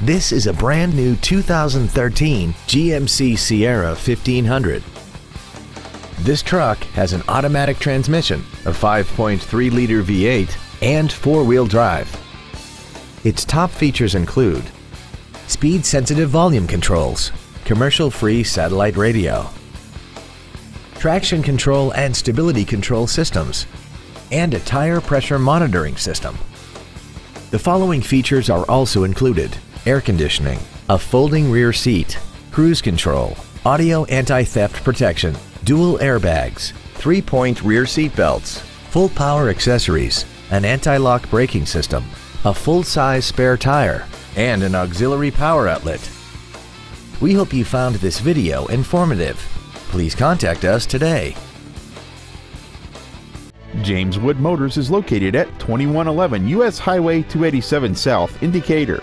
This is a brand new 2013 GMC Sierra 1500. This truck has an automatic transmission, a 5.3-liter V8, and four-wheel drive. Its top features include speed-sensitive volume controls, commercial-free satellite radio, traction control and stability control systems, and a tire pressure monitoring system. The following features are also included air conditioning, a folding rear seat, cruise control, audio anti-theft protection, dual airbags, three-point rear seat belts, full power accessories, an anti-lock braking system, a full-size spare tire, and an auxiliary power outlet. We hope you found this video informative. Please contact us today. James Wood Motors is located at 2111 US Highway 287 South in Decatur.